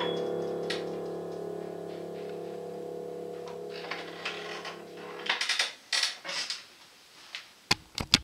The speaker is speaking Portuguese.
Música